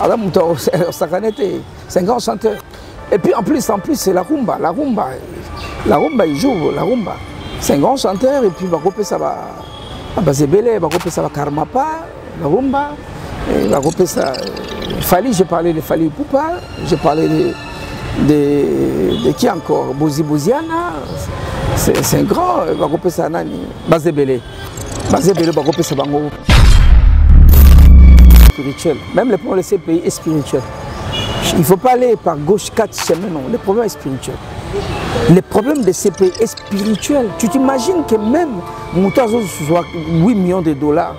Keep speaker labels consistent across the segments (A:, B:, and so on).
A: aza moto osakane te c'est un grand chanteur et puis en plus en plus c'est la rumba la rumba la rumba il joue la rumba c'est un grand chanteur et puis bakopesa ba baza ebele bakopesa bakarmapa la rumba bakopesa fali j'ai parlé de fali poupa j'ai parlé de de, de qui encore bozi boziana c'est un grand bakopesa nani baza ebele baza ebele bakopesa bango spirituel même le problème de ce pays est spirituel il faut pas aller par gauche quatre chemins non le problème est spirituel le problème de ce pays est spirituel tu t'imagines que même moto azozwa 8 millions de dollars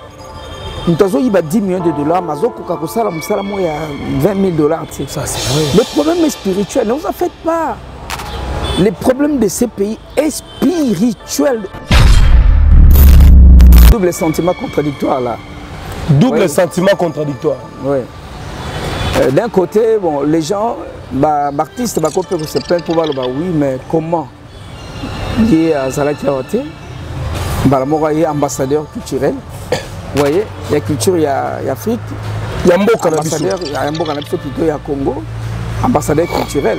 A: moto azoyiba 10 millions de dollars mais azokoka kosala mosala moko ya 20 000 dollars te le problème est spirituel ne vous en faites pas le problème de ce pays et spirituel double sentiment contradictoire là
B: double
A: oui.
B: sentiment contradictoire
A: oui euh, d'un côté bon les gens bah, artistes bah, peut se plaindre pour baloba oui mais comment ye azalaki awa te mbala moko ye ambassadeur culturel voyez la culture ya, ya afrique
B: ya mboka na biso
A: ya mboka na biso plutôt ya congo ambassadeur culturel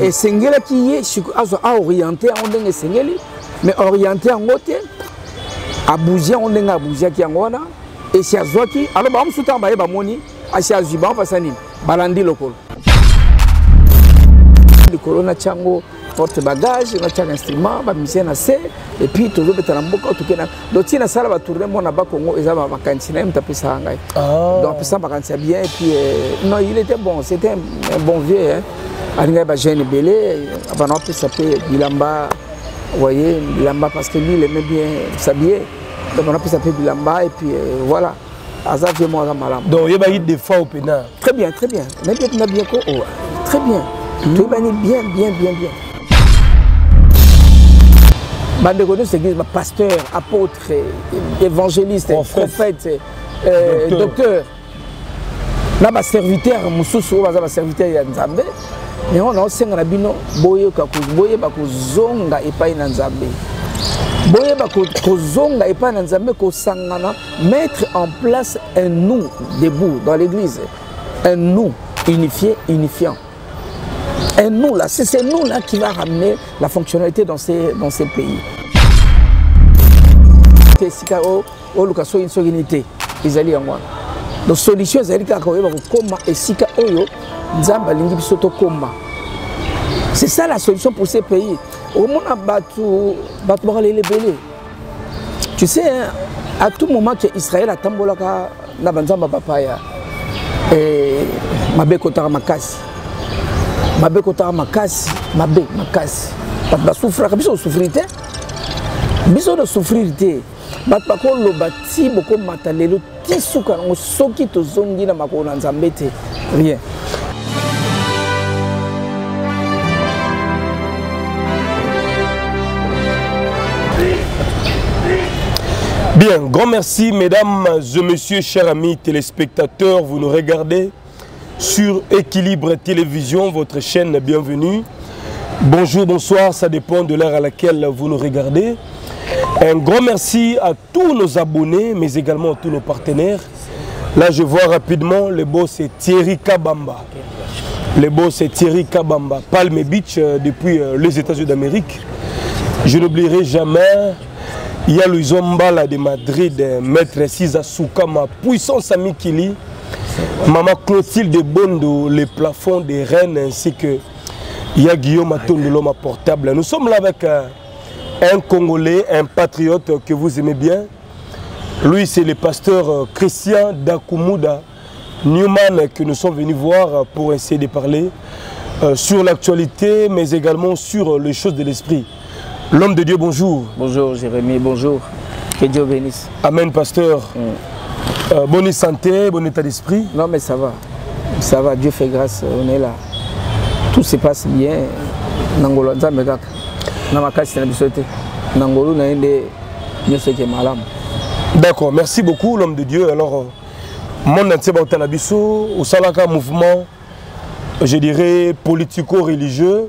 A: esengelaki ye azwa aoriente yango ndenge esengeli mais oriente yango te abouge yango ndenge abougeaki yango wana esi azwaki alo bango mosusu ntango baye bamoni asi azwi bango mpasa nini balandi lokolo likolo natyango porte bagage natyaka instrument bamusicien na se epuis tozobeta na mboka tokenda donc ntina asala batourne mwana ba congo eza makanisi na ye moto apesaka ngai
B: ah.
A: donc apesa makanisi ya bien epuis euh, non il était bon c'était un bon vieux hein. alingaki bajeune ebele abana apesa mpe bilamba voye bilamba parce que lui il aimait bien s'habiller donc on apesa mpe bilamba epuis euh, voilà aza vie moko aza malamu
B: donc oyebaki defa opena
A: très bien très bien nayebi opena bien ko owa oh, très bien hmm. toyebani bien bien bien bien bandeko nyonso eglise bapasteur apôtre évangéliste
B: prophète
A: euh,
B: docteur
A: na baserviteur mosusu oyo baza baserviteur ya nzambe yango naosenga na bino boyeba kozonga epai na nzambe boyeba kozonga epai na nzambe kosangana Mettre en place un nous debout dans l'église, un nous unifié, unifiant. Un nous là, c'est ce nous là qui va ramener la fonctionnalité dans ces, dans ces pays. esika oluka soki soki nini te ezali yango wana donc solution ezali kaka koyeba kokoma esika oyo nzambe alingi biso tokoma c'est ça la solution pour ces pays omona bato bato bakolela ebele tu sais hein, à tout moment que Israël atambolaka na banzamba bapaya eh, mabe ekotaka makasi mabe ekotaka makasi mabe makasi bato basufraka biso osufri te biso tosufrir te bato bakoloba ti bokomata lelo ti suka nango soki tozongi na makolo na nzambe te rien
B: Bien, grand merci mesdames et messieurs, chers amis téléspectateurs, vous nous regardez. sur Équilibre Télévision, votre chaîne Bienvenue. Bonjour, bonsoir, ça dépend de l'heure à laquelle vous nous regardez. Un grand merci à tous nos abonnés, mais également à tous nos partenaires. Là, je vois rapidement, le boss c'est Thierry Kabamba. Le boss c'est Thierry Kabamba, Palme Beach, euh, depuis euh, les États-Unis d'Amérique. Je n'oublierai jamais il y a le de Madrid, euh, Maître Sisa Soukama, puissance Kili. Maman Clotilde Bondo, les plafonds des Rennes, ainsi que de l'homme à Portable. Nous sommes là avec euh, un Congolais, un patriote que vous aimez bien. Lui, c'est le pasteur euh, Christian Dakumuda Newman que nous sommes venus voir pour essayer de parler euh, sur l'actualité, mais également sur les choses de l'esprit. L'homme de Dieu, bonjour.
A: Bonjour Jérémy, bonjour. Que Dieu bénisse.
B: Amen, pasteur.
A: Mm.
B: Euh, bonne santé, bon état d'esprit.
A: Non, mais ça va. Ça va, Dieu fait grâce, on est là. Tout se passe bien. Nangolo, Nzambe kaka. Na makasi na biso te. Nangolo na yende nyoso ke malamu.
B: D'accord, merci beaucoup l'homme de Dieu. Alors euh, monde entier ba otana biso, osalaka mouvement je dirais politico-religieux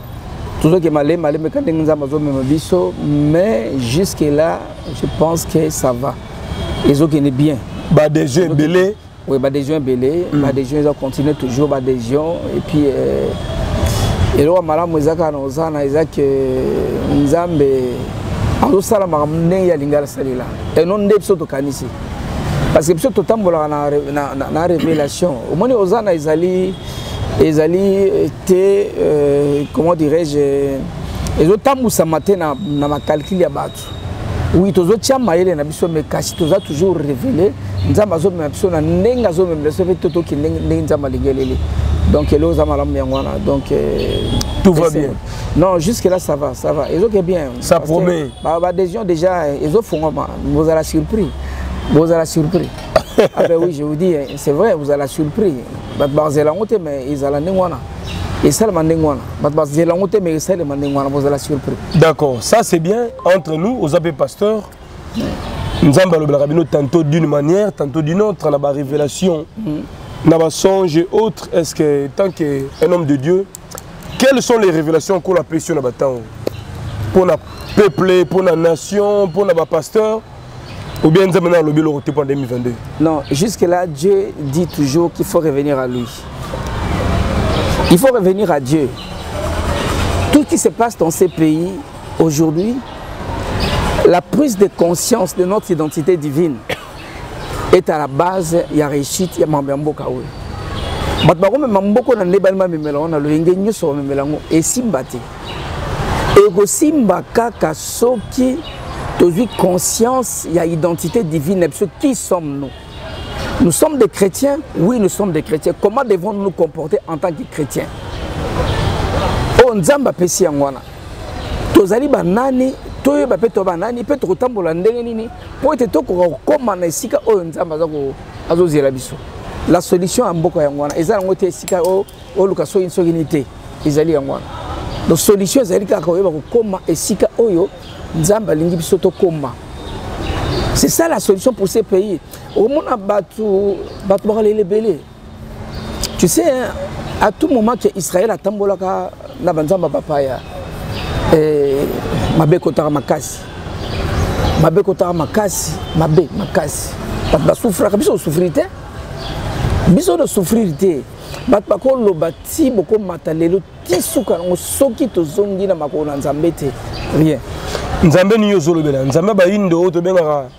A: tozoke malembe malembe ka ndenge nzambe azomema biso mais jusque là je pense que ça va ezokende bien
B: badesio ebele
A: oui badesio ebele mm. badesio eza continue toujours badesio et puis euh, eloko ya malamu eza kaka na ozana eza ke nzambe azosala makambo ndenge ya lingala salela eno nde biso tokanisi parce que biso totambolaka na, na, na, na révélation omoni ozana ezali ezali te euh, comment dirais-je euh, ezotambwisama te na, na makalkile ya bato oui tozotya mayele na biso me kasi toza toujours révélé nzambe azomema biso na ndenge azomemela biso mpe totoki ndenge nzambe alingeleli donc eloko oza malamu yango wana donc euh,
B: tout va bien
A: non jusque là ça va ça va ezoke bien
B: ça promet
A: badécision déjà ezofungwama bozala surpris bozala surpris ah ben oui je vous dis c'est vrai vous allez surpris bato bazela yango te mais ezala ndenge wana esalema ndenge wana bato bazela yango te mais esalema ndenge wana bozala surpris
B: d'accord ça c'est bien entre nous oza mpe pasteur nzambe alobelaka bino tantôt d'une manière tantôt d'une autre na barévélation mm. na basonge et autres est ce que tant que un homme de dieu quelles sont les révélations nkolo apesi yo na batango mpo na peuple mpo na nation mpo na bapasteur Ou bien Nzambe na lobi loko te pendant 2022.
A: Non, jusque là Dieu dit toujours qu'il faut revenir à lui. Il faut revenir à Dieu. Tout ce qui se passe dans ces pays aujourd'hui, la prise de conscience de notre identité divine est à la base il y a réussite il y a mambo ya mboka oyo. Bato bakomema mboko na nde balima memela wana loyenge nyonso bamemela yango esimba te. ekosimba kaka soki tozwi conscience ya identité divine na biso qui sommes nous nous sommes des chrétiens oui nous sommes des chrétiens comment devons nous nous comporter en tant que chrétiens oyo oh, nzambe apesi yango wana tozali banani toyeba mpe toya banani mpe tokotambola ndenge nini mpo ete tokoka kokóma na esika oyo nzambe azozela biso la solution ya mboka yango wana eza yango te esika oyo oluka soki soki nini te ezali yango wana donc solution ezali kaka koyeba kokoma esika oyo nzambe alingi biso tokoma c'est ça la solution pour ces pays omona bato bato bakalela ebele tu sais hein, à tout moment que israel atambolaka na banzambe ya bapaya eh, mabe ekotaka makasi mabe ekotaka makasi mabe makasi bato basufraka biso osufri te biso tosufrire te bato bakoloba ti bokomata lelo ti suka yango soki tozongi na makolo na nzambe te rien
B: nzambe nini ozolobela nzambe bayindo oyo tobengaka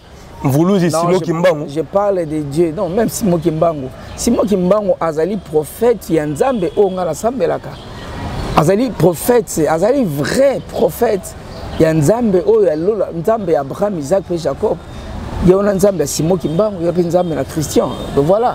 B: mvuluzi simo kimbangu
A: je parle de dieu non même simo kimbangu simo kimbangu azali prophète ya nzambe oyo ngai nasambelaka azali prophète azali vrai prophète ya nzambe oyo ya lola nzambe ya abraham isaac mpe jacob ye wana nzambe ya simo kimbangu ye mpe nzambe na christian donc voilà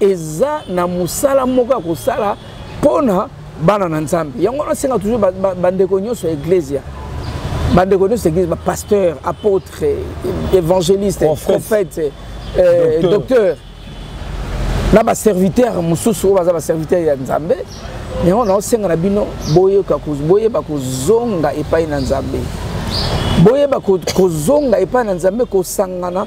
A: eza na mosala moko ya kosala mpo na bana na nzambe yango wana senga toujours bandeko nyonso ya eglesia bandeko nyonso ya eglise bapasteur apôtre évangéliste prophète euh, docteur na baserviteur mosusu oyo baza baserviteur ya nzambe yango naosenga na bino boyeba kozonga epai na nzambe boyeba kozonga epai na nzambe kosangana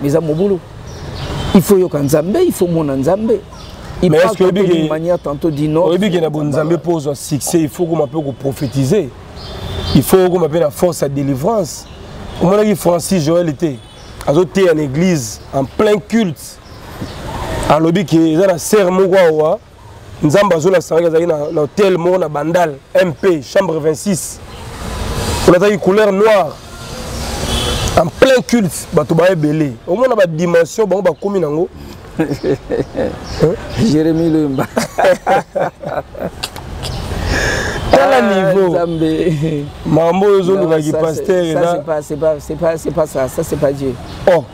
A: mais eza mobulu il faut
B: yoka nzambe
A: il faut mona nzambe mais est-ce que oyebi ke manière tantôt dit
B: non oyebi ke na bonzambe mpo ozwa succès il faut okoma mpe okoprophétise il faut okoma mpe na force ya délivrance omonaki francis joel te azoteya na église en plein culte alobi ke eza na serre moko awa nzambe azo nasanaki azalaki na, na hotel moko na bandal mp chambre 26 on azalaki couleur noire en plein culte bato ba ebele omona badimension bango bakomi nango
A: jérémi loyemba
B: tala ah, niveau makambo oyo ezolukaki paster
A: eza
B: oh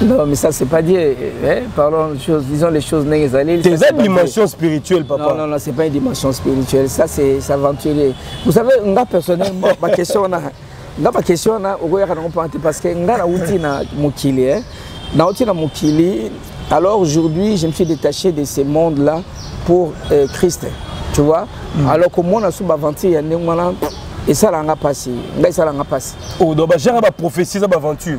A: Non, mais ça, c'est pas Dieu. Hein? Parlons de choses, disons les choses n'est
B: pas Tes une dimension spirituelle, papa.
A: Non, non, non, c'est pas une dimension spirituelle. Ça, c'est aventurier. Vous savez, moi, personnellement, ma question, on a, nga ba question na okoyaka nango mpo te parce que nga nauti na mokili eh. nauti na mokili alors aujourd'hui je me suis détaché de ce monde là pour euh, christ tu vois mm. alors komona so baventure ya ndenge wana esalanga mpasi nga esalanga mpasi odo oh, bajanga baprophétie eza baventure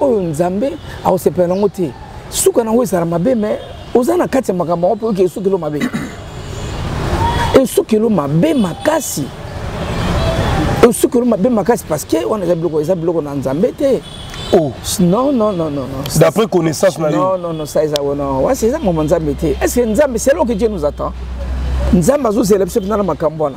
A: oyo nzambe akosepela nango te suka nango ezala mabe me oza na kati ya makambo yango mpe oyoki esukelo mabe esukelo mabe makasi esukelo mabe makasi parce que wana eza biloko eza biloko na nzambe te
B: oh.
A: non non non non
B: d'après connaissance na yo
A: non non non ça eza wana wasi eza ngoma nzambe te est ce que nzambe c'est là que dieu nous attend nzambe azozela biso mpena na makambo wana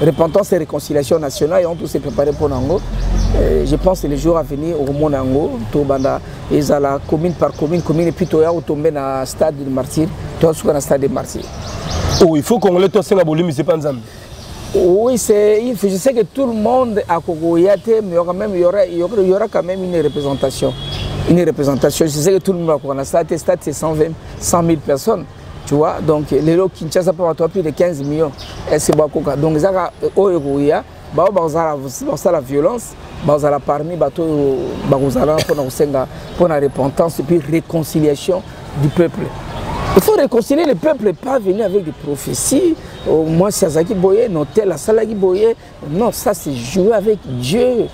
A: repentance et réconciliation nationale yango tose préparé mpo na yango euh, je pense le jour à venir okomona yango tobanda ezala commune par commune commune epuis toya kotombe na stade de martyr toya suka na stade de martyr oyo
B: oh, il faut congolais tosenga bolimbisi mpa nzambe
A: Oui, c'est, je sais que tout le monde a Kogoyate, mais il y aura, même, il y aura, il y aura quand même une représentation. Une représentation. Je sais que tout le monde a Kogoyate. Stade, c'est 120, 100 000 personnes. tu vois donc lelo kinshasa mpe bato ya plus de 15 millions est ce que bakoka donc ezaka euh, oyo ekoya baoyo bakosala violence bazala parmi bato oyo bakozala mpona kosenga mpona repentance epuis réconciliation du peuple il faut réconcilier le peuple pas venir avec des prophéties euh, mwasi azalaki boye notel asalaki boye non ça c'est jouer avec Dieu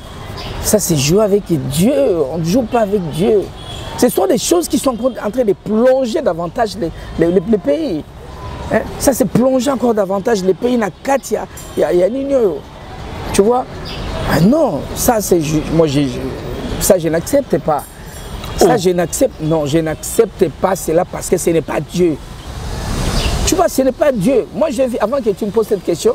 A: ça c'est jouer avec Dieu on ne joue pas avec Dieu ce sont des choses qui sont en train de plonger davantage les, pays hein? ça c'est plonger encore davantage les pays a tu vois ah non ça c'est moi je, ça je n'accepte pas ça, je n'accepte. Non, je n'accepte pas cela parce que ce n'est pas Dieu. Tu vois, ce n'est pas Dieu. Moi, je vis, avant que tu me poses cette question,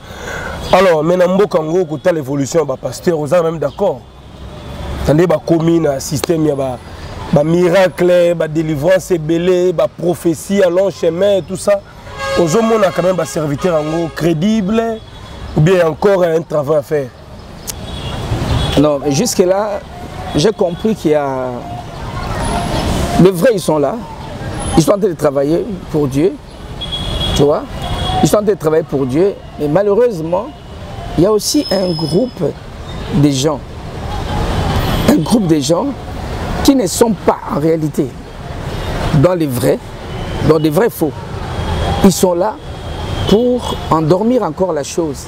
A: alors
B: mais na mboka yango kotala évolution ya bapasteur oza même d'accord nde bakomi na système ya ba, ba miracle ba délivrance ebele ba prophétie à long chemin tout ça ozomona quand même baserviteur yango crédible ou bien encore un travail à faire
A: Non, jusque-là, j'ai compris qu'il y a. Les vrais, ils sont là. Ils sont en train de travailler pour Dieu. Ils sont en train de travailler pour Dieu. Mais malheureusement, il y a aussi un groupe de gens. Un groupe de gens qui ne sont pas en réalité dans les vrais, dans des vrais faux. Ils sont là pour endormir encore la chose.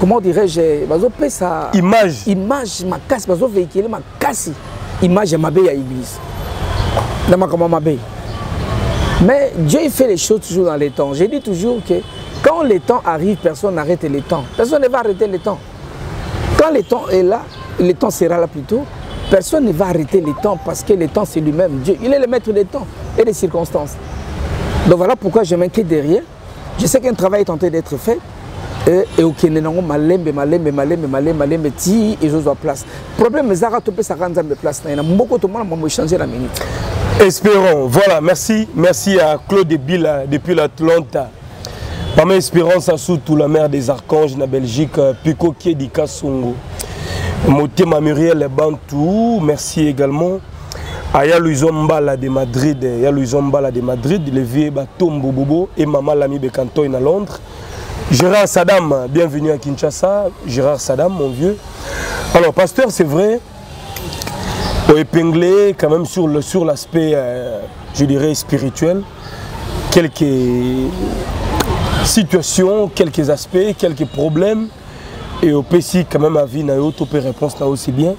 A: comment dirais-je bazopesa
B: image
A: image makasi bazovéhicule makasi image ya mabe ya église na makambo ya mabe mais dieu il fait les choses toujours dans les temps je dis toujours que quand le temps arrive personne n'arrête le temps personne ne va arrêter le temps quand le temps est là le temps sera là plutôt Personne ne va arrêter le temps parce que le temps, c'est lui-même Dieu. Il est le maître des temps et des circonstances. Donc voilà pourquoi je m'inquiète derrière. Je sais qu'un travail est en train d'être fait et okende nango malembe malembe malembe malembe malembe ti ezozwa place problème ezaka topesaka nzambe place na ye na mboko tomona mambo echange na minute
B: espérons voilà merci merci à claude bila depuis l'atlanta mama espérance asutu la mère des archanges na belgique euh, pico kiedika songo motema muriel bantu merci également Aya Luizombala de Madrid, Aya Luizombala de Madrid, le vieux Batom et Maman Lami Bekantoy à Londres. Gérard Saddam, bienvenue à Kinshasa. Gérard Saddam, mon vieux. Alors, pasteur, c'est vrai, On épinglé, quand même sur l'aspect, sur euh, je dirais, spirituel, quelques situations, quelques aspects, quelques problèmes et au PC quand même avis na yo topé réponse là aussi bien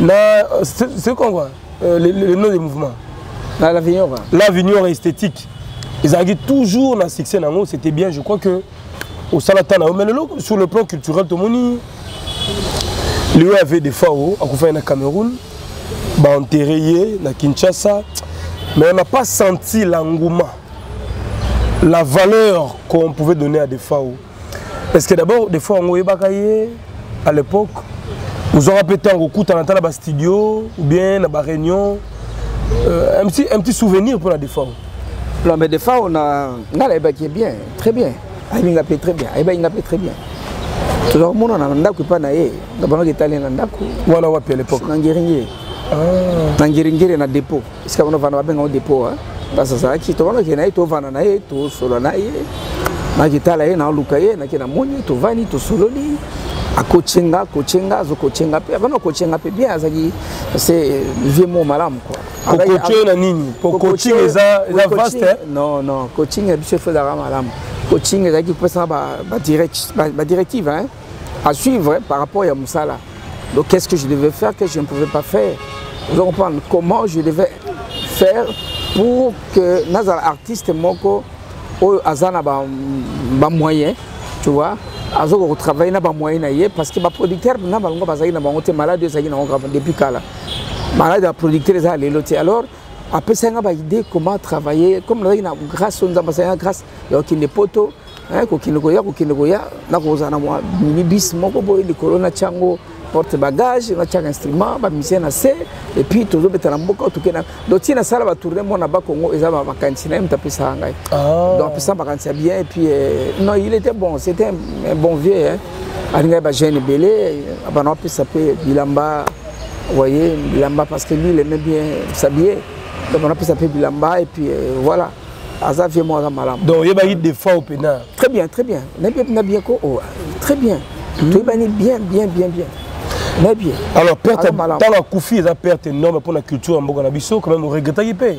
B: na c'est quoi quoi euh, le, le, le nom du mouvement
A: la
B: la vignora la vignora esthétique ezalaki toujours na succès na yango c'était bien je crois que osala ta na yo mais lelo sur le plan culturel tomoni leo avait des fois o akufaki na cameroun baenterre ye na kinshasa mais on n'a pas senti l'engouement la valeur qu'on pouvait donner à des fois parce que d'abord des fois yango oyebaka ye à l'époque ozwaka mpe ntango okutana ata na bastudio ou bien na baréunion euh, un, petit, un petit souvenir mpo na defao
A: non mais defao na ngai nayebaki ye bien très bien ayebi nga mpe très bien ayebaki nga mpe très bien tozala komonana na ndako epai na ye nga bangaki etali na ndako
B: wana wapi à l'époque
A: na ngeringi ah. na ngiringiri na dépôt esika bana vanda babenga ngo depo mpasi azalaki tobandaki na ye tovanda na ye tosolola na ye nakitala ye naluka ye nake namoni tovandi tosololi akocenga kocenga azokocenga mpe abana kocenga mpe bien azalaki se eh, vie mo malamu
B: kua kokoce na nini po coaching eza eza vaste eh?
A: non non coaching ya biso efodaka malamu coaching ezalaki kopesana ba directive à suivre par rapport ya musala donc qu'est-ce que je devais faire que je ne pouvais pas faire ozo comprendre comment je devais faire pour que nazala artiste moko oyo aza na ba, ba moyen tu vois azoka kotravaille na bamoyen na ye parce que baproducteur na bango bazalaki na bango te maladi ezalaki nango kaka depuis kala maladi ya producteur eza ya lelo te alors apesaki nga baidée comment travailler comme nazalaki na grâce oyo nzambe asali na grâce ya okende poto Eh, kokende koya kokende koya nakozala na mwa minibus moko boye likolo na tiango porte bagage natiaka instrument bamusicien na se epuis tozobeta na mboka tokenda donc ti nasala batourne mwana ba congo eza makanisi na ye moto apesaka ngai ah. donc apesa makanisi ya bien epuis euh, non il était bon c'était un bon vieux alingaki bajeune ebele abana apesa mpe bilamba voye bilamba parce que lui il aimait bien s'habiller donc on apesa mpe bilamba epuis euh, voilà aza vie moko aza malamu
B: donc oyebaki defa opena
A: très bien très bien nayebi ye mpena bien ko oh, très bien hmm. toyebani bien bien bien bien mais bien
B: alors perte ntango akufi eza perte énorme mpo na culture ya mboka na biso quand même oregretaki mpe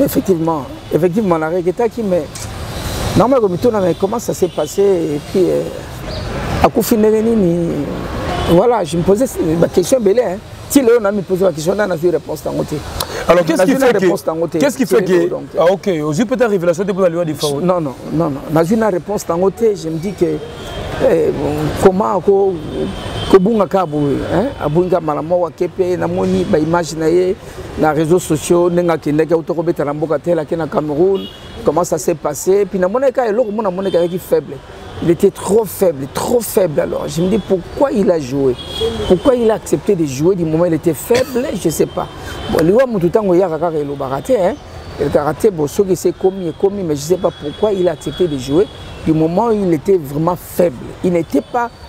A: effectivement effectivement na regretaki mais normal komituna mais comment ça s'est passé et puis euh, akufi ndenge nini voilà je me posais baquestion ebele hein ti lelo na mipose ba question na nazwi réponse nango te
B: alors qu'est-ce qui fait que qu'est-ce qui fait que ah ok ozwi peut-être révélation te mpo na liwa de fao
A: non non non non nazwi na réponse nango te je me dis que eh, comment ko kobunga kaka boye abungi kaka mbala moko ake mpe namoni baimage na ye na réseau sociaux ndenge akendaki auta kobeta na mboka te lake na cameroun comment ça s'est passé puis namonaki kaka eloko mona amonaki ayaki faible Il était trop faible, trop faible alors. Je me dis pourquoi il a joué Pourquoi il a accepté de jouer du moment où il était faible Je ne sais pas. Bon, le roi Moutoutango Yakaka et le Baraté, hein le karaté, bon, ce qui s'est commis est commis, mais je ne sais pas pourquoi il a accepté de jouer du moment où il était vraiment faible. Il n'était pas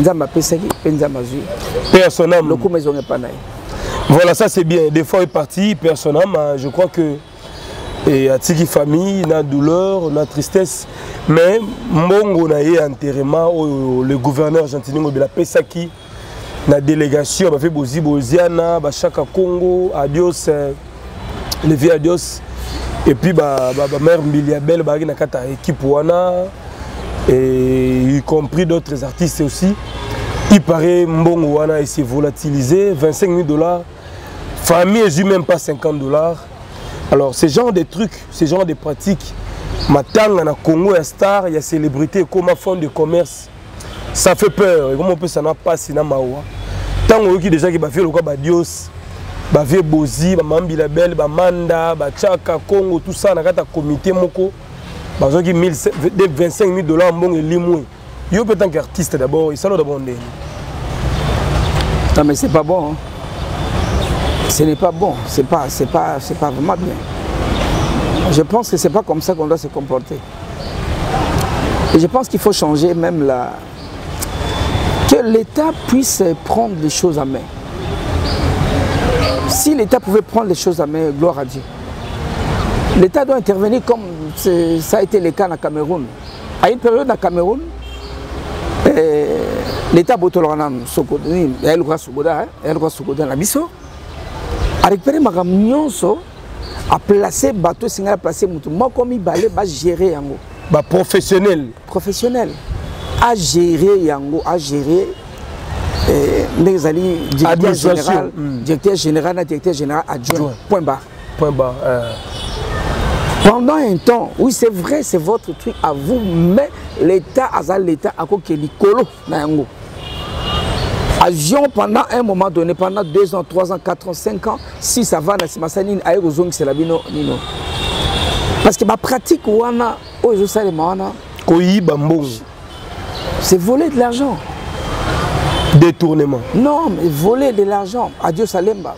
A: nzambe apesaki mpe nzambe azwi
B: personam
A: lokuma ezonga epa na ye
B: voilà ça c'est bien des fois est parti personam hein, je crois que et atiki famille na douleur na tristesse mais mbongo na ye enterrement oyo le gouverneur gentini ngobela apesaki na délégation bafe bozi boziana bashaka congo adios euh, le vieux adios et puis ba ba, ba mère Mbilia Belle ba na kata équipe wana et y compris d'autres artistes aussi il paraît mbongo wana et s'est volatilisé 25 000 dollars famille est même pas 50 dollars alors ce genre de trucs ce genre de pratiques matanga na Congo ya star ya célébrité comme fond de commerce ça fait peur ekomi opesa na mpasi na mawa ntango oyoki déjà ke bavie lokola badios bavie bozi bamambila bele bamanda bachaka congo tout ça na kati ya comité moko bazwaki 25 000 dollars mbongo elimwe yo mpe tant qu'artiste d'abord esalo d'abord ndeni
A: non mais c'est pas bon hein. ce n'est pas bon c'est pas c'est pas c'est pas vraiment bien je pense que c'est pas comme ça qu'on doit se comporter et je pense qu'il faut changer même la, que l'État puisse prendre les choses en main. Si l'État pouvait prendre les choses en main, gloire à Dieu. L'État doit intervenir comme ça a été le cas dans le Cameroun. À une période dans le Cameroun, eh, l'État eh, a récupéré makambo nyonso a placer bato esenga na placer moto moko mibale ba gérer yango
B: ba
A: professionnel professionnel a gérer yango a gérer eh, ndenge ezali directeur général hmm. directeur général na directeur général adjoint point barre
B: point barre euh.
A: pendant un temps oui c'est vrai c'est votre truc à vous mais l'état aza l'état akoke likolo na yango avion pendant un moment donné pendant 2 ans 3 ans 4 ans 5 ans 6 avant na nsima sa nini aye kozongisela bino nino parce que bapratique wana oyo ezosalema wana
B: koyiba mbongo
A: c'est voler de l'argent
B: détournement
A: non mais voler de l'argent adieu salemba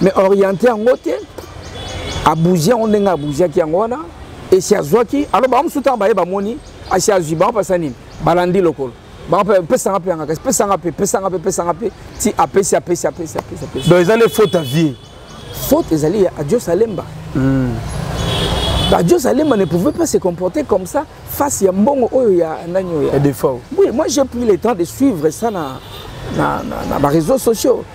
A: mais oriente yango te abuzi yango ndenge abuziaki yango wana esi azwaki alors bango mosusu ntango baye bamoni asi azwi bango mpasa nini balandi lokolo bango mpe pesanga mpe yanga kasi pesanga mpe pesanga mpe pesanga mpe ti apesi apesi apesi apesi apesi
B: donc eza nde faute ya vie
A: faute ezali ya adios alemba hmm. adios alemba ne pouvait pas se comporter comme ça face ya mbongo oyo ya nani oyo
B: ya defaut
A: oui moi j'ai pris le temps de suivre ça na na, na, na bareseaux sociaux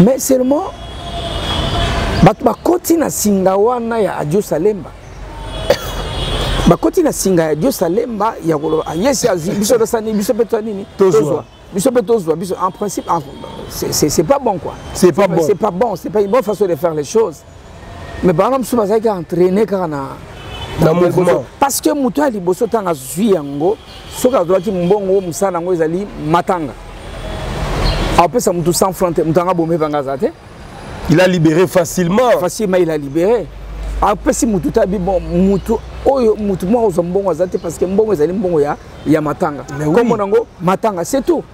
B: mais
A: seulement bato bakoti na singa wana ya adiosalemba bakoti na singa ya adiosalemba ya koloba ah, yesi azwi biso tosani biso mpe twa nini
B: tozwa
A: biso mpe tozwa biso en principe c'est pas bon quoi
B: c'est pas bon
A: c'est pas bon c'est pas une bonne façon de faire les choses mais bana mosusu bazalaki entraîne kaka na
B: na mouvement
A: parce que moto ya liboso ntango azwi yango soki azwaki mbongo mosala yango ezali matanga apesa moto 100 franc te moto anga bome banga aza te
B: il a libéré facilement
A: facilement il a libéré apesi moto te abi bon moto oyo moto moko azwa mbongo aza te parce que mbongo ezali mbongo ya, ya matanga kombo nango matanga c'est tout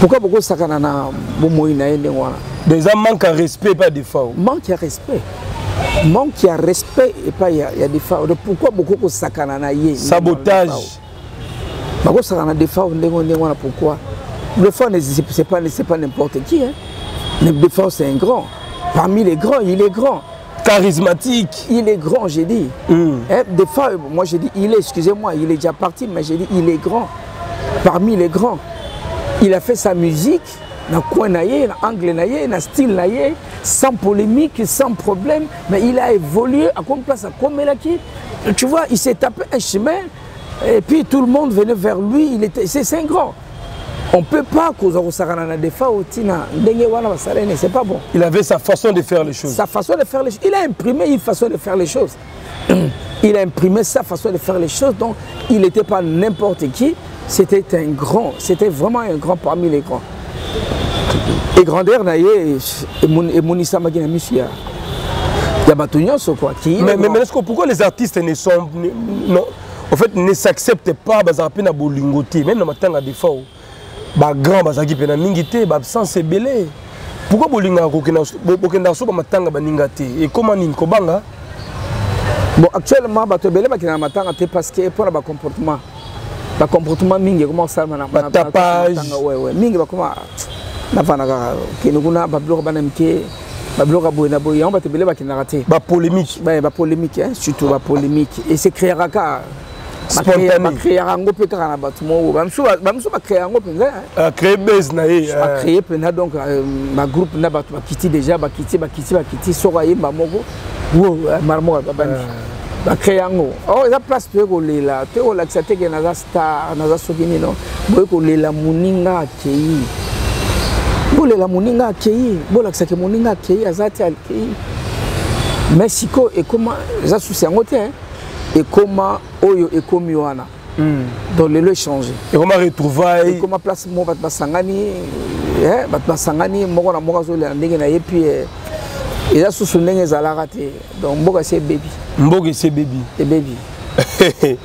A: pourquoi bokosakana na bomoi na ye ndenge wana
B: eza manque ya respect epai ya defao
A: manque ya respect manque ya respect epai ya defao de pourquoi bokoki kosakana na ye
B: sabotage
A: bakosakana defao ndenge ndenge wana pourquoi defao c'est pas n'importe qui hein? defao c'est un grand parmi les grands il est grand
B: Charismatique.
A: Il est grand, j'ai dit.
B: Hmm.
A: Hein, des fois, moi, j'ai dit, il est, excusez-moi, il est déjà parti, mais j'ai dit, il est grand. Parmi les grands. Il a fait sa musique, dans coin dans angle dans style sans polémique, sans problème, mais il a évolué à quoi place, à quoi Tu vois, il s'est tapé un chemin, et puis tout le monde venait vers lui, il était, c'est un grand. On peut pas kozwa kosakana na defao tina ndenge wana basala ene c'est pas bon.
B: Il avait sa façon de faire les choses.
A: Sa façon de faire les choses. Il a imprimé une façon de faire les choses. Il a imprimé sa façon de faire les choses donc il n'était pas n'importe qui, c'était un grand, c'était vraiment un grand parmi les grands. Et grandeur na ye emonisamaki na misu ya ya bato nyonso quoi.
B: Mais, mais, mais pourquoi les artistes ne sont non, en fait ne s'accepte pas bazalaka mpe na bolingo te meme na matanga defaut bagrand bazalaki mpe na mingi te baabsence ebele pourkui bolingaka kokendaka so bamatanga baninga te ekóma nini kobanga
A: bon actuellement bato ebele bakendaka matanga te parce que mpo na bacomportement bacomportement mingi ekoma kosalama na
B: batapage
A: mingi bakoma nafandaka kende kuna babiloko bana mike babiloko ya boye na boye yango bato ebele bakendaka te
B: bapolémique
A: bapolémique surtout bapolémique et se créaka kaka bakreaka yango mpe kaka na bato moko bamisu bakrea yango mpenza
B: acree base na ye
A: acree mpenza donc bagroupe na bato bakiti déjà bakiti bakiti bakiti soko ayemba moko marmoko babandi bakrea yango o eza place toye kolela toye kolakisa teke naza car naza soki nino boye kolela moninga akei bolela moninga akei bolakisa ke moninga akei aza te akei mais sikoyo ekoma eza susi yango te ekoma oyo ekomi wana hmm. donc lelo echange
B: ekoma retrouvaille
A: ekoma place moko bato basangani eh, bato basangani moko na moko azolela ndenge na ye puis eh, eza susu ndenge ezalaka te donc mboka esi ebebi
B: mboka esi ebebi
A: ebebi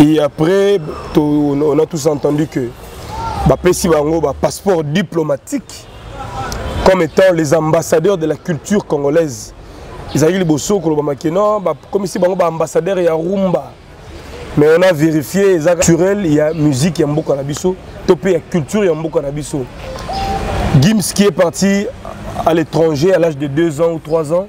B: Et après, on a tous entendu que bapesi bango ba passeport diplomatique comme étant les ambassadeurs de la culture congolaise ezalaki liboso koloba makeno bakomisi bango baambassadeur ya rumba mais on a vérifié eza culturel ya musique ya mboka na biso to mpe ya culture ya mboka na biso gims qui est parti à l'étranger à l'âge de 2 ans ou 3 ans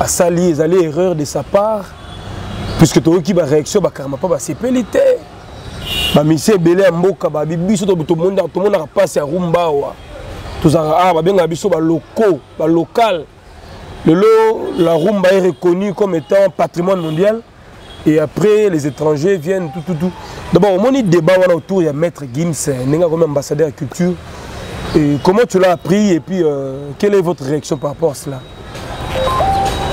B: asali ezali erreur de sa part puisque toyoki baréaction bakarma mpo basepeli te bamisi ebele ya mboka babi biso tomonaka mpasi ya rumba awa tozalaka awa ah, babengaka biso baloko balokale lelo la rumba est reconnue comme étant patrimoine mondial et après les étrangers viennent tout tout tout d'abord omoni débat wana autour ya maître gims eh, ndenge akomi ambassadeur ya culture et comment tu l'as appris et puis euh, quelle est votre réaction par rapport à cela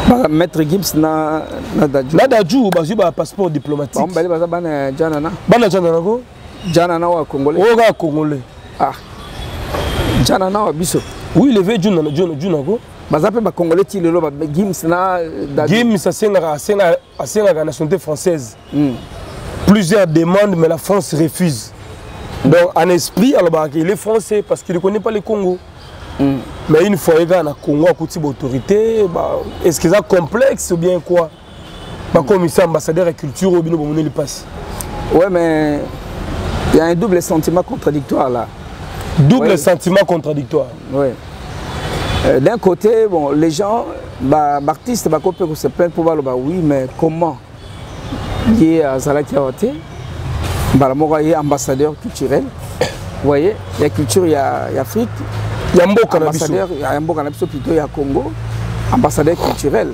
A: bah, maître gims na na dadju
B: na dadju bazwi ba passeport diplomatique
A: bamibale baza bana ya janana
B: bana ya janana ko
A: janana wa congolais
B: oyo kaka congolais
A: ah janana wa biso
B: oui le vieux juna juna ko
A: baza mpe bacongolais ti lelo gims na
B: gims asengaka asengaka asengaka nationalité française
A: mm.
B: plusieurs demandes mais la france refuse mm. donc en esprit alobaka ke il est français parce qu'il ne connaît pas le congo
A: mm.
B: mais une fois ye kaka na congo akuti baautorité est ce que eza complexe ou bien quoi bakomisa ambassadeur ya culture oyo bino bomoneli mpasi
A: ouais mais il y a un double sentiment contradictoire là
B: double
A: ouais.
B: sentiment contradictoire
A: ouais. euh, d'un côté bon les gens baartiste ba bakoki mpe kose plaindre mpo baloba oui mais comment ye azalaki awa te mbala moko aye ambassadeur culturel voye ya culture ya, ya afrique
B: ya mboka na biso
A: ya mboka na biso plutôt ya congo ambassadeur culturel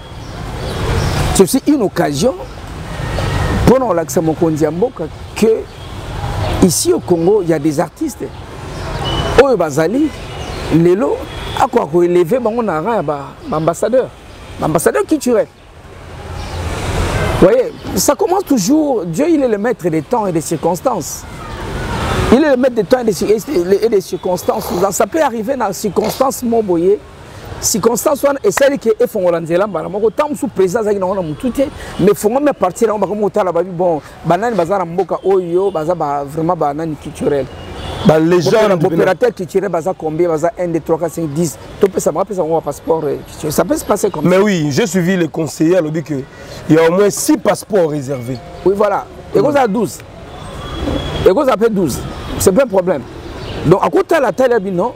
A: c'est aussi une occasion mpo na kolakisa mokonzi ya mboka que ici au congo il y a des artistes oyo bazali lelo akoka koeleve bango na rang ya baambassadeur baambassadeur culturel voyez ça commence toujours dieu il est le maître des temps et des circonstances il est le maître des temps et des, et des circonstances ça peut arriver na circonstance mo boye circonstance wana esali ke efongola nzela mbala moko ntango mosusu président azalaki nango na motu te mais fongwami ya partir yango bakomi kotala babi bon banani baza na mboka oyo baza ba, vraiment banani culturel baopérateur culturel baza combien baza 1 2 3 4 5 10 topesa bango apesa bango bapasseport eh, ça peut se passer comme
B: mais oui j'ai suivi le conseiller alobi que il y a au moins 6 passeports réservés
A: oui voilà ekozala 12 ekozala mpe 12 c'est pas un problème donc akotala tala bino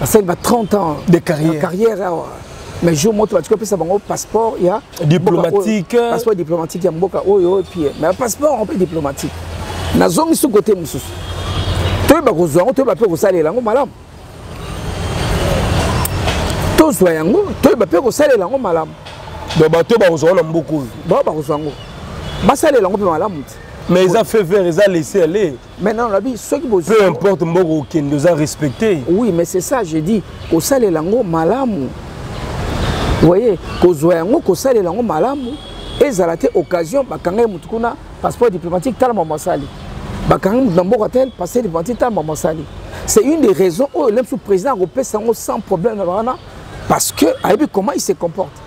A: basali ba 30 ans
B: de carrière,
A: carrière awa mais jour moto batiki opesa bango passeport ya
B: diplomatique
A: passeport diplomatique ya mboka oyo epuis mais passeport yango mpe diplomatique nazongisi kote mosusu toyeba kozwa yango toyeba mpe kosalela yango malamu tozwa yango toyeba mpe kosalela yango malamu
B: donc bato oyo bakozwa yango na mboka oyo
A: bao bakozwa yango basalela yango mpe malamu te
B: mais eza fever eza laisse aller
A: maintenant lobi soki bozo
B: peu importe mboko okende oza respecté
A: oui mais c'est ça je dis kosalela yango malamu voyez kozwa yango kosalela yango malamu ezala te occasion bakanga ye motu kuna passeport diplomatique tala mama asali bakanga motu na mboka tel passeport diplomatique tala mama asali c'est une des raisons oyo lem so président akopesa yango sans problème na wana parce que ayebi comment il se comporte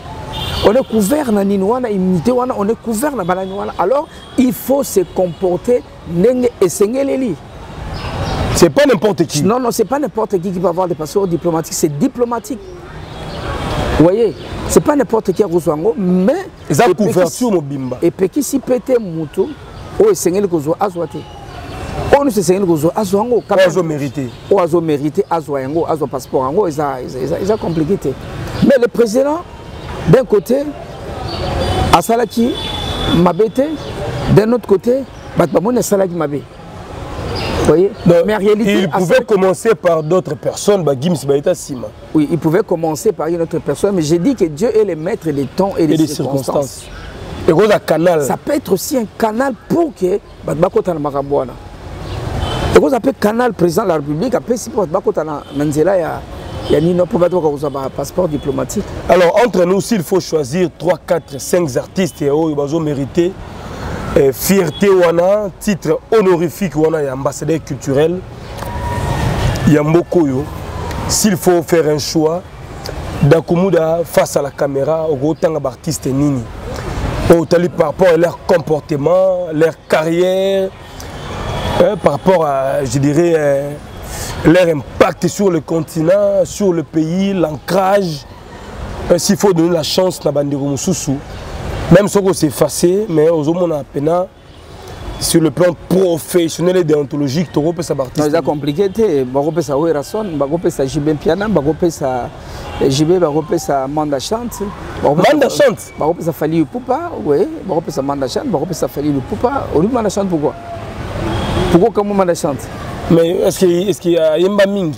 A: on est couvert na nini wana immunité wana on est couvert na banani wana alors il faut se comporter ndenge esengeleli
B: c'est pas n'importe qui
A: non non c'est pas n'importe qui qui peut avoir des passeports diplomatiques c'est diplomatique vous voyez c'est pas n'importe qui akozwa yango mais
B: eza couverture mobimba
A: epekisi mpe te motu oyo esengeli kozwa azwa te oyo nyonso esengeli kozwa azwa yango azo
B: mérité
A: oyo azo mérité azwa yango azwa passeport yango eza, eza, eza, eza compliqué te mais le président d'un côté asalaki mabe te d'un autre côté bato bamoni asalaki mabe voyez
B: Donc,
A: Mais en réalité,
B: il pouvait
A: cette...
B: commencer par d'autres personnes, bah, Gims Baïta Sima.
A: Oui, il pouvait commencer par une autre personne, mais j'ai dit que Dieu est le maître des temps et,
B: et des, des,
A: circonstances.
B: circonstances. Et canal.
A: Ça peut être aussi un canal pour que bato bakota na makambo wana ekozala mpe canal président de la république apesi mpo bato bakota na, na nzela ya ya nino mpo bato bakozwa bapasseport diplomatique
B: alors entre nous s'il faut choisir 3 4 5 artistes ya oyo bazo mérité eh, fierté wana titre honorifique wana ya ambassadeur culturel ya mboka oyo s'il faut faire un choix dakumuda face à la caméra okotanga baartiste nini otali par rapport à leur comportement leur carrière euh, par rapport à, je dirais, euh, leur impact sur le continent, sur le pays, l'ancrage. Euh, S'il faut donner la chance à Bandero Moussousou, même si on s'est effacé, mais aux hommes, on a peine sur le plan professionnel et déontologique
A: tokopesa
B: baartiste
A: eza compliqué te bakopesa werason bakopesa jibe mpiana bakopesa eh, jibe bakopesa manda chante
B: manda chante
A: bakopesa fali lupupa we bakopesa manda chante bakopesa fali lupupa olubi manda chante pourquoi pourquoi okamwa manda chante
B: mais est ce que ayemba mingi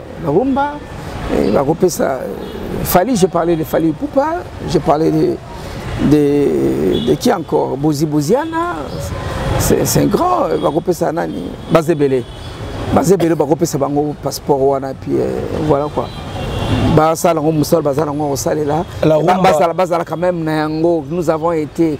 A: Barumba, eh, bakopesa eh, Fali, je parlais de Fali Poupa, je parlais de, de, de qui encore Bozi Boziana, c'est un grand, eh, bakopesa nani Bazebele. Bazebele bakopesa bango passeport wana puis voilà quoi. basala yango mosala baza nango kosalela bazala quand même na yango nous avons été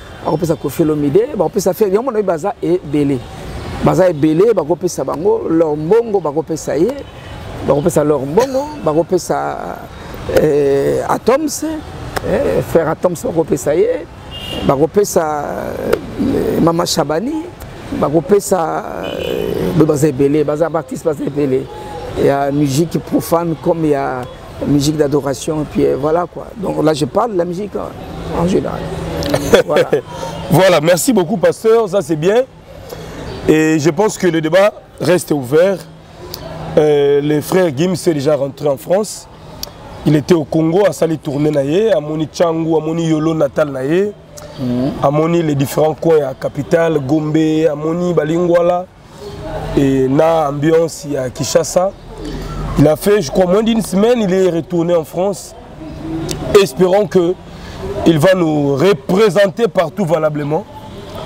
A: bakopesa kofi olomide bakopesa fer yango nayebi baza ebele baza ebele bakopesa bango lor mbongo bakopesa ye bakopesa lor mbongo bakopesa eh, atoms eh, fer atoms bakopesa ye bakopesa eh, mama shabani bakopesa eh, baza ebele baza baartiste baza ebele ya musique profane comme ya musique d'adoration puis euh, voilà quoi donc là je parle de la musique hein, en général voilà,
B: merci beaucoup pasteur ça c'est bien et je pense que le débat reste ouvert euh, le frère Gims s'est déjà rentré en France il était au Congo à à tourné à Moni à à Moni yolo natal Mhm. amoni les différents coins ya capitale gombe amoni balingwala et na ambiance ya kinshasa il a fait je crois moins d'une semaine il est retourné en france espérons que il va nous représenter partout valablement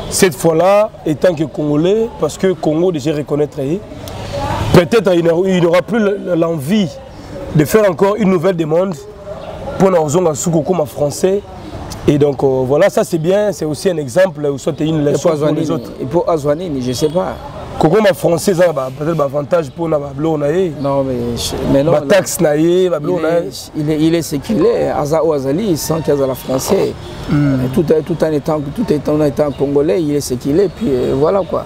B: cette fois-là étant que congolais parce que congo déjà reconnaître eh, peut-être il n'aura plus l'envie de faire encore une nouvelle demande pour na kozonga suku okoma français et donc euh, voilà ça c'est bien c'est aussi un exemple ou soit une leçon
A: pour
B: les autres
A: et pour azwa nini je sais pas
B: kokoma français eza na peut-être baavantage mpo na babiloko na ye bataxe na ye babiloko na ye
A: il est séculaire aza oyo azali sans ke azala français hmm. tout, tout en étant tout étant, étant congolais il est séculaire puis euh, voilà quoi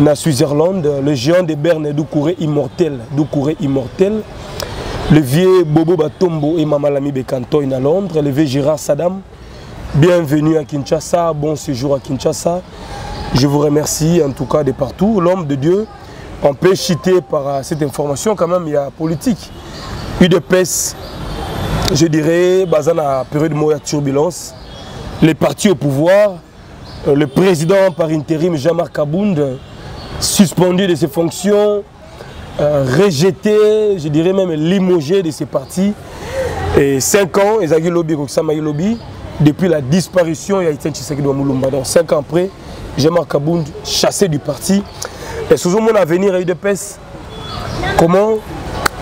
B: na Suisse-Irlande, le géant de Berne Doucouré Immortel, Doucouré Immortel, le vieux Bobo Batombo et Mamalami Bekantoy à Londres, le vieux Gérard Saddam. Bienvenue à Kinshasa, bon séjour à Kinshasa. Je vous remercie en tout cas de partout. L'homme de Dieu, on peut chiter par euh, cette information quand même, il y a politique. UDPS, je dirais, dans la période de turbulence, les partis au pouvoir, euh, le président par intérim Jean-Marc Kabound, suspendu de ses fonctions, euh, rejeté, je dirais même limogé de ses partis. Et 5 ans, Ezagi Lobby, Roxama Lobby, depuis la disparition, il y a Etienne Tshisekedi Mulumba. Donc 5 ans après, Jean-Marc Kabound chassé du parti. Et sous mon avenir à UDPS, comment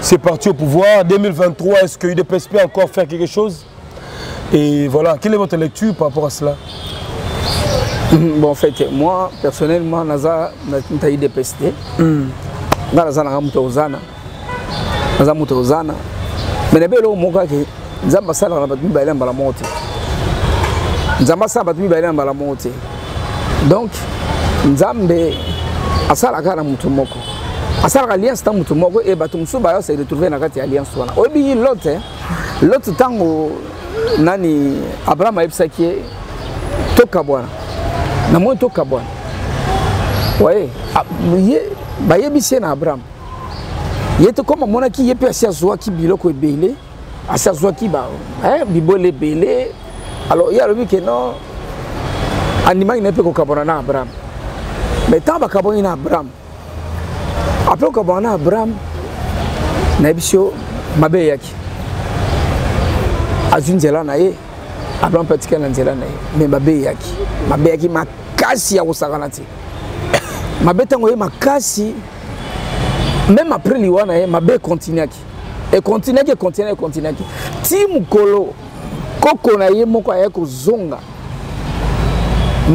B: c'est parti au pouvoir 2023, est-ce que UDPS peut encore faire quelque chose Et voilà, quelle est votre lecture par rapport à cela
A: Bon, en fait, moi, personnellement, naza ntayi DPS te. Hmm. Nga naza nanga moto ozana. Naza moto ozana. Mais nabe eloko moko ake, nzambe asalaka na bato mibale na mbala moko te. Nzambe asala bato mibale na mbala moko te. Donc, nzambe asalaka na moto moko. asalaka alliance na moto moko e bato mosusu bayo se retrouve na kati ya alliance wana oyebi lote lote ntango nani abraham ayebisaki ye tokabwana namoni tokabwana waye ye bayebisi ye na abraham ye te koma amonaki ye mpe asi azwaki biloko ebele asi azwaki eh, bibole ebele alors ye alobi ke non andimaki na ye mpe kokabwana na abraham mais ntango bakabwani na abraham apres okabaka na abraham nayebisi yo mabe eyaki azwi nzela na ye abraham mpe atikali na nzela na ye me mabe eyaki mabe eyaki makasi ya kosakana te mabe ntango ye makasi meme après liwa na ye mabe ekontinuaki ekontinuaki ekontinuaki ekontinuaki ti mokolo koko na ye moko ayaki kozonga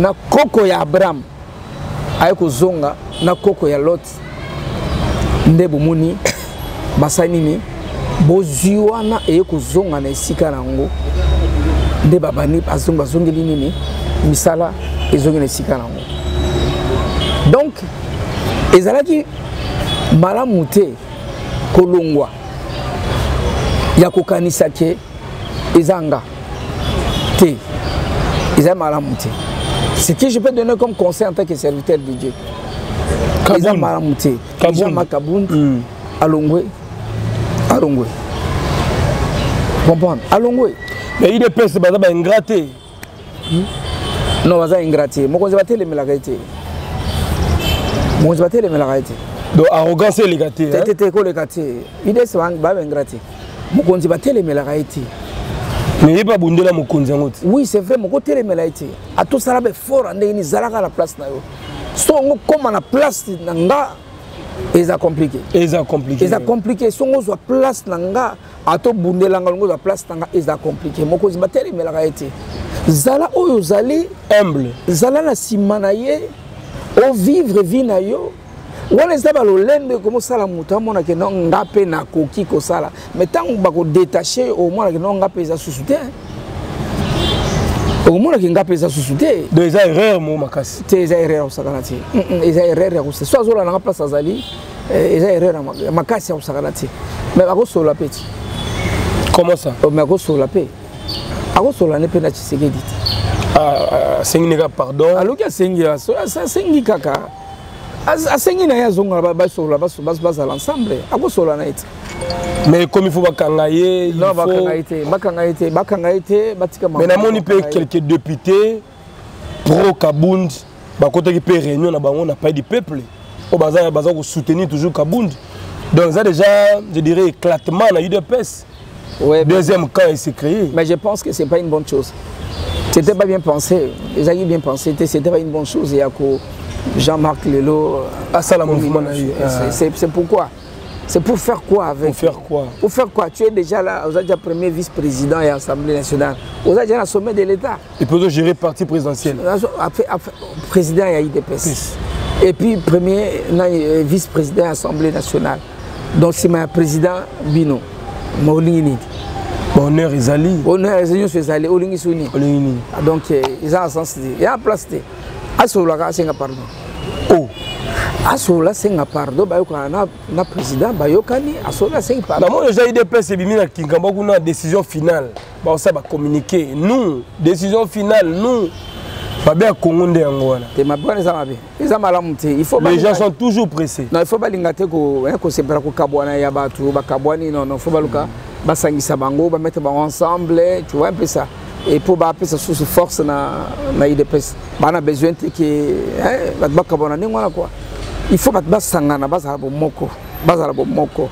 A: na koko ya abraham aye kozonga na koko ya lot nde bomoni basali nini bozwi wana eye kozonga na esika na yango nde babandi bazongeli nini misala ezongi na esika na yango donc ezalaki malamu te kolongwa ya kokanisa ke eza nga te eza malamu te ce que je peux donner comme conseil en tant que serviteur de dieu eza malamu te jean makabund mm. alongwe alongwe comprendre alongwe
B: mais idps baza baingra te hmm?
A: non baza ingrat te mokonzi batelemelaka ye te mokonzi batelemelaka ye te
B: donc arrogance eleka te
A: te te ekoleka te ides baba ingrat te mokonzi batelemelaka ye te
B: mais ye mpe abundela mokonzi yango te
A: oui c'est vrai mokotelemela ye te atosala baeffort ya ndenge nini zalaka na place na yo so yango koma na place na nga eza compliqué
B: eza compliqué
A: eza compliqué songo ozwa place na nga ata obundelanga longo ozwa place nanga eza komplike mokonzi batelemelaka ye te zala oyo ozali
B: humble
A: zala na nsima na ye ovivre vie na yo wana eza balolendo ekomi osala moto amona ke no nga mpe nakoki kosala me ntango bakodetache omona ke no nga mpe eza susu te okomonaki nga mpe eza susu te
B: do eza erreur mo makasi
A: te eza erreur ya kosakana te eza erreur ya kosala so azolanda nga place azali eh, eza erreur ya makasi ya kosakana te mais bakosolola mpe ti
B: comment ça oh,
A: mais akosolola mpe akosolola ne mpe na tshisekedi te ah, ah,
B: asengi ne kaka pardon
A: aloki asengi asengi kaka asengi na ye azonga basolola bazala ensemble akosolola na ye te
B: mais ekomi fo bakanga ye
A: bakanga ye te bakanga ye te batika
B: mais namoni mpe quelques députés pro kabund bakotaki mpe réunion na bango na pai du peuple oyo baza, baza kosoutenir toujours kabund donc eza déjà je dirais éclatement na udps
A: ouais,
B: deuxième camp il s'est créé
A: mais je pense que c'est pas une bonne chose c'était pas bien pensé ezalaki bien pensé te c'était pas une bonne chose ya ko jean-marc lelo euh,
B: asala mouvement na ye ah.
A: c'est pourquoi C'est pour faire quoi avec
B: Pour faire quoi
A: Pour faire quoi Tu es déjà là, vous êtes déjà premier vice-président et Assemblée nationale. Vous êtes déjà au sommet de l'État.
B: Et puis ozo gérer parti présidentiel.
A: Président ya IDPS. Et puis premier euh, vice-président ya Assemblée nationale. Donc c'est ma président Bino. Ma olingi nini?
B: Honneur ezali.
A: Honneur ezali nyonso ezali olingi so nini?
B: Olingi
A: nini? Ah, donc euh, eza na sens te. Ya place te. Asololaka asenga pardon.
B: Oh.
A: asolola asenga pardon bayokana na, na président bayokani asolola asengi
B: pardon namoni oza idps ebimi na kinkambo kuna décision finale bakosala bacommuniqué nous décision finale nous mabe ya congo nde yango wana
A: te mabe wana eza mabe eza malamu te il faut
B: les gens sont toujours pressés
A: non il faut balinga te eh, kosepela kokabwana ya bato bakabwani non non faut baluka basangisa bango bamete bango ensemble tu vois un peu ça et mpo bapesa susu force na, na idps bana besoin te ke eh, bato bakabwana ndenge wana kua il faut bato basangana bazala bomoko bazala bomoko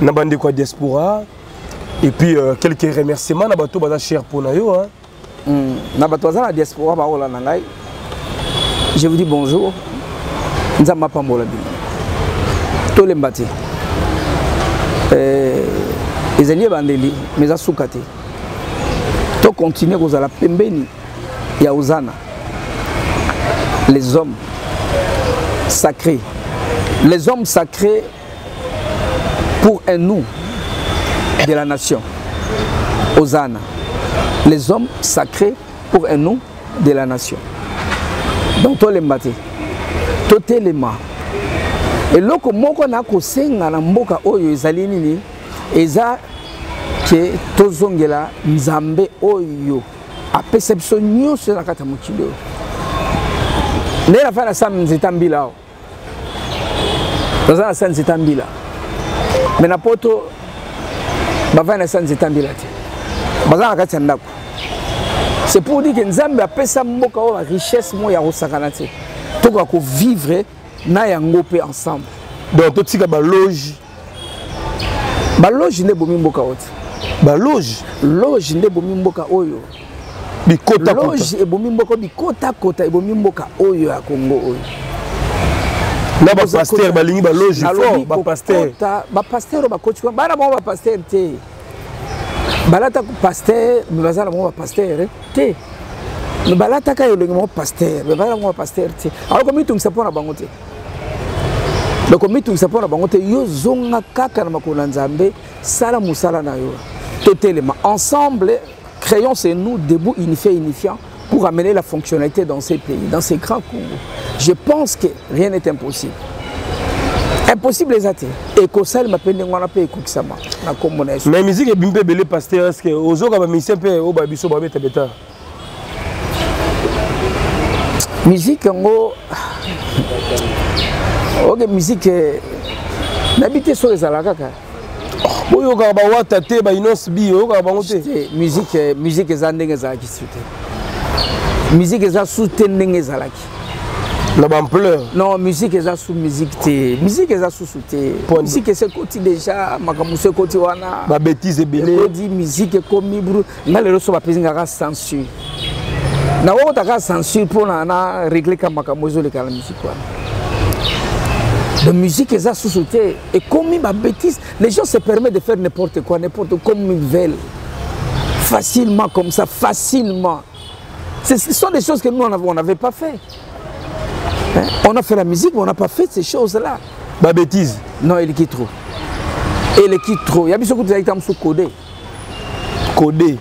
A: na bandeko ya
B: diaspora et puis euh, quelques remerciements na bato baza cher mpo na yo
A: mm, na bato baza na diaspora baola na ngai je vous dis bonjour nzambe apambola bino tolemba te eh, ezali ebandeli mais eza suka te tokontinue kozala pembeni ya ozana les hommes sacrés les hommes sacrés pour un nous de la nation Hosanna les hommes sacrés pour un nous de la nation donc tolemba te totelema eloko moko na kosenga na mboka oyo ezali nini eza ke tozongela nzambe oyo apesa biso nyonso na kati ya mokili oyo nde nafai na sami nzeta mbila awa toza na sa nzeta mbila me na poto bavandi na sa nzeta mbila te baza na kati ya ndako c'est pour dire que nzambe apesa mboka oyo richesse moko ya kosakana te tokoka kovivre na yango mpe ensemble
B: donc totika baloge
A: baloge nde ebomi mboka oyo
B: baloge
A: loge nde ebomi mboka oyo bikotakoge ebomi mboka bikotakota ebomi mboka oyo ya kongo oyo
B: na bapaster balingi baloge fort bapaster
A: bapaster oyo bakoti kuna bana bango bapaster te balata paster me baza na bango bapaster eh, te me balataka elongi moko paster me baza na bango bapaster te akomitungisa mpo na bango te donc omitungisa mpo na bango te yo zonga kaka na makolo na nzambe sala mosala na yo totelema ensemble créons c'est nous debout unifié unifiant pour amener la fonctionnalité dans ces pays dans ces grands congo je pense que rien n'est impossible impossible eza te ekosalema mpe ndenge wana mpe ekokisama na nkombo na yesu
B: mais miziki ebimi mpe ebele paster eske ozoka bamisien mpe oyo babiso babetabeta
A: musique yango oke musique eh, nayebi te soki ezala kaka
B: boyokaka bawata te bainonce bi oyokaka bango te
A: musique eh, musique eza ndenge ezalaki su te musique eza su te ndenge ezalaki
B: na bampleur
A: non musique eza su musique te musique eza susu te musique ese ekoti déjà makambo mosu ekoti wana
B: babétise ebele
A: ekodi musique ekomi nga lelo so bapesi nga ka censure nakokota ka censure mpo na na regle ka makambo ezoleka na musique wana de musique eza susu te ekomi babétise les gens se permet de faire n'importe quoi n'importe comme ils veulent facilement comme ça facilement ce sont des choses que nous on n'avait pas fait hein? on a fait la musique mais on n'a pas fait ces choses là
B: babétise
A: non eleki trop eleki trop ya biso kutu ezalaki ta mosusu kode
B: code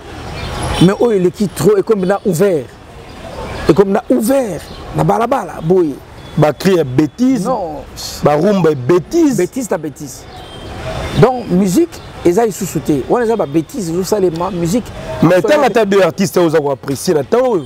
A: mais oyo eleki trop ekomi na ouvert ekomi na ouvert na balabala boye
B: bacri ya bétise barumba ya bétise
A: bétise na bétise donc musique eza lisusu te wana eza babétise ezosalema musique
B: mais ntango ata deux artiste oyo oza koapprécie na ntango oyo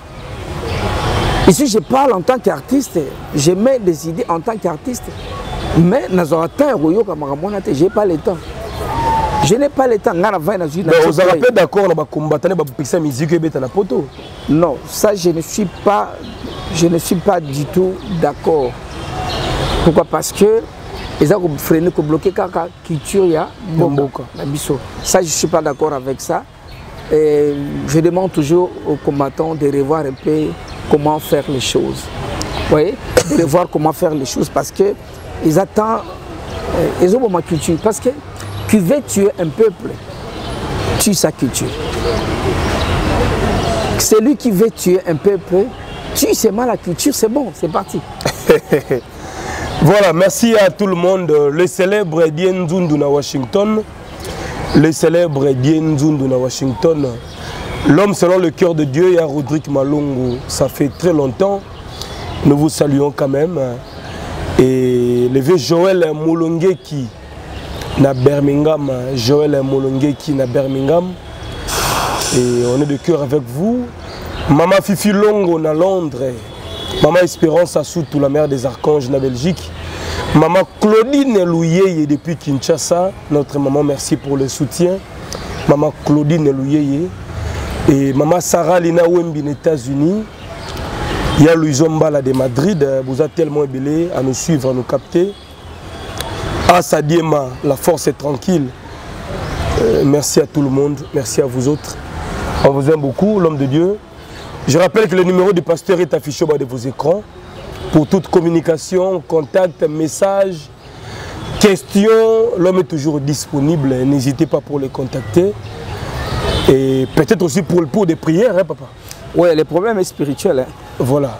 A: Ici, je parle en tant qu'artiste, je mets des idées en tant qu'artiste, mais nazala temps ya koyoka makambo wana te, j'ai pas le temps. Je n'ai pas le temps, nga na vai na zui na.
B: Mais ozala pe d'accord na ba combattants ba pekisa musique ebeta na poto.
A: Non, ça je ne suis pas je ne suis pas du tout d'accord. Pourquoi Parce que eza ko freiner ko bloquer kaka culture ya mboka na biso. Ça je suis pas d'accord avec ça. et je demande toujours aux combattants de revoir un peu comment faire les choses vous voyez de revoir comment faire les choses parce que ils attendent euh, ils ont ma culture parce que tu veux tuer un peuple tue sa culture celui qui veut tuer un peuple tue seulement la culture c'est bon c'est parti
B: Voilà, merci à tout le monde. Le célèbre Dien Zunduna Washington, Le célèbre Dieu Nzundu na Washington. L'homme selon le cœur de Dieu, ya Rodrigue Malongo, ça fait très longtemps. Nous vous saluons quand même. Et le vieux Joël Molongeki na Birmingham, Joël Molongeki na Birmingham. Et on est de cœur avec vous. Maman Fifi Longo na Londres. Maman Espérance à Sout, la mère des Archanges, na Belgique. Maman Claudine Louyeye depuis Kinshasa, notre maman, merci pour le soutien. Maman Claudine Louyeye et maman Sarah Lina Wembi aux États-Unis. Il y a de Madrid, vous a tellement ébélé à nous suivre, à nous capter. À ah, la force est tranquille. Euh, merci à tout le monde, merci à vous autres. On vous aime beaucoup, l'homme de Dieu. Je rappelle que le numéro du pasteur est affiché au bas de vos écrans pour toute communication, contact, message, question. L'homme est toujours disponible, hein. n'hésitez pas pour le contacter. Et peut-être aussi pour, pour des prières, hein, papa
A: Oui, les problèmes spirituels. Hein.
B: Voilà.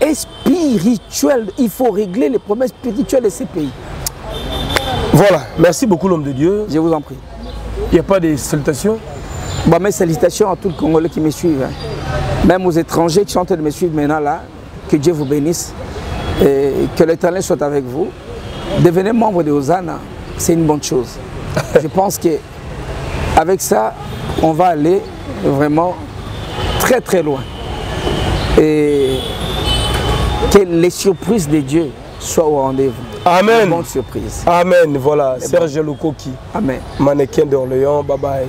A: est spirituel. Il faut régler les problèmes spirituels de ces pays.
B: Voilà, merci beaucoup l'homme de Dieu.
A: Je vous en prie.
B: Il n'y a pas de salutations
A: Bah mes salutations à tout le Congolais qui me suivent. Hein même aux étrangers qui sont en train de me suivre maintenant là, que Dieu vous bénisse et que l'Éternel soit avec vous. Devenez membre de Hosanna, c'est une bonne chose. Je pense que avec ça, on va aller vraiment très très loin. Et que les surprises de Dieu soient au rendez-vous.
B: Amen.
A: bonne surprise.
B: Amen. Voilà, Serge Loukouki,
A: Amen.
B: Mannequin d'Orléans. Bye bye.